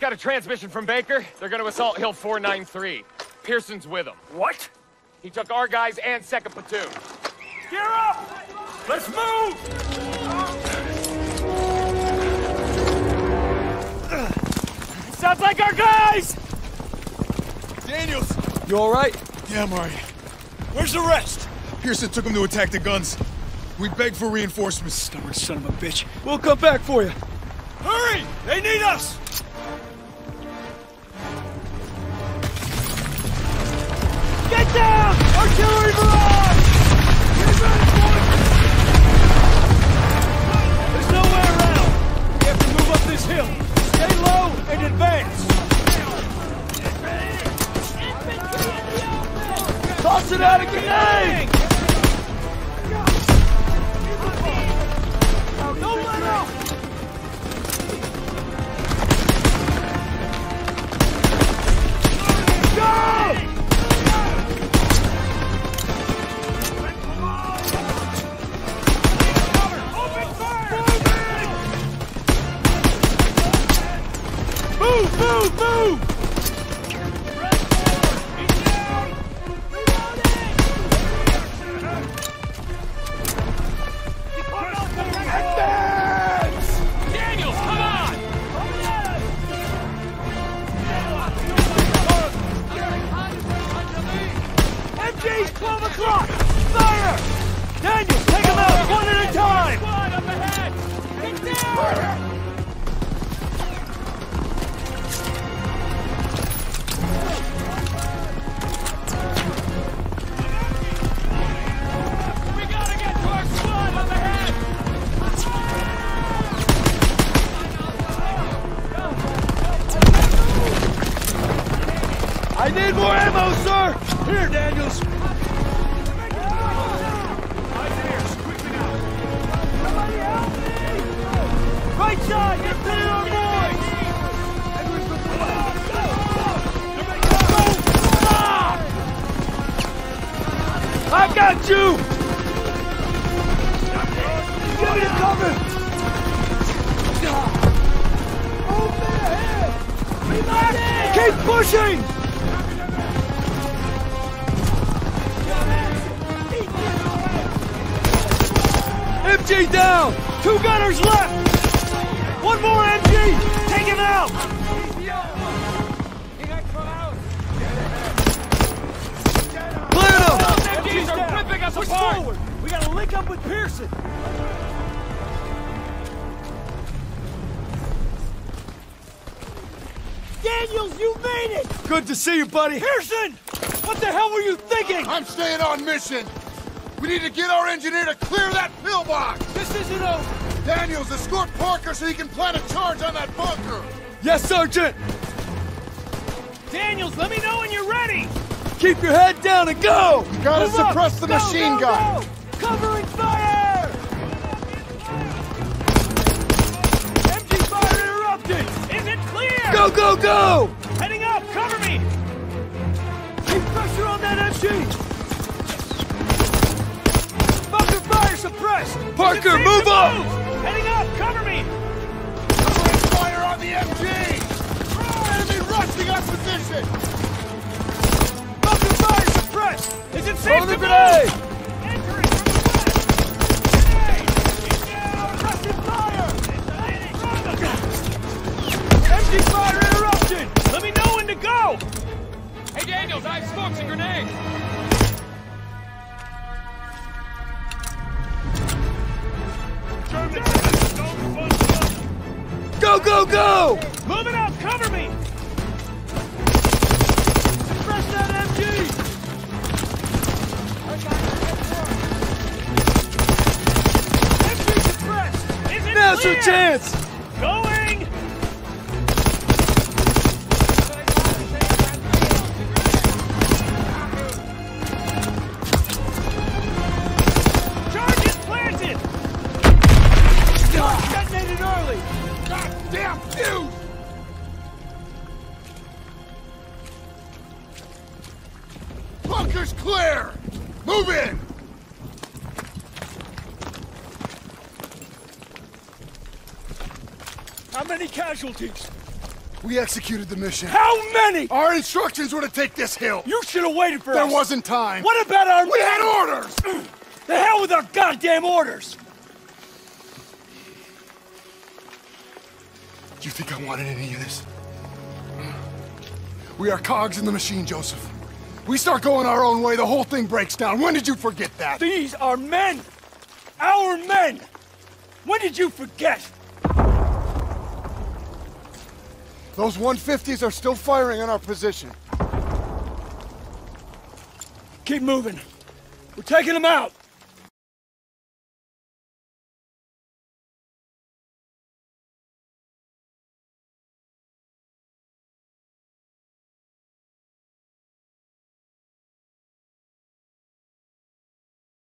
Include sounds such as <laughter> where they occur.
Just got a transmission from Baker. They're gonna assault Hill 493. Pierson's with them. What? He took our guys and second platoon. Gear up! Let's move! Sounds like our guys! Daniels! You alright? Yeah, I'm alright. Where's the rest? Pierson took him to attack the guns. We begged for reinforcements. Stubborn son of a bitch. We'll come back for you. Hurry! They need us! Move, move, 12 o'clock! Fire! Daniels, I need more ammo, sir! Here, Daniels! Right side! Get to our boys! I got you! Give me the cover! Open ahead! Keep pushing! MG down! Two gunners left! One more MG! Take him out! Clear them! MGs are ripping us Push apart! forward! We gotta link up with Pierson! Daniels, you made it! Good to see you, buddy. Pierson! What the hell were you thinking? I'm staying on mission. We need to get our engineer to clear that pillbox. This isn't over! Daniels, escort Parker so he can plant a charge on that bunker. Yes, Sergeant. Daniels, let me know when you're ready! Keep your head down and go. Gotta Move up! suppress the Go, machine go, gun. go! Covering fire! MG fire interrupted! Is it clear? Go, go, go. Heading up! Cover me! Keep pressure on that MG! Bunker fire suppressed! Parker, move up! move? Heading up! Cover me! Covering fire on the MG. Enemy rushing our position. Bunker fire suppressed! Is it safe Throw the to grenade. move? Entering from the west! Grenade! Get down! Russian fire! MG fire interrupted! Let me know when to go! Hey, Daniels, I have smokes and grenades! Go, go, go. Move it up! Cover me! Suppress that MG! MG suppressed! Is it Now's your chance. Bunker's clear. Move in. How many casualties? We executed the mission. How many? Our instructions were to take this hill. You should have waited for There us. There wasn't time. What about our We had orders! <clears throat> The hell with our goddamn orders! Do you think I wanted any of this? We are cogs in the machine, Joseph. We start going our own way, the whole thing breaks down. When did you forget that? These are men! Our men! When did you forget? Those 150s are still firing on our position. Keep moving. We're taking them out.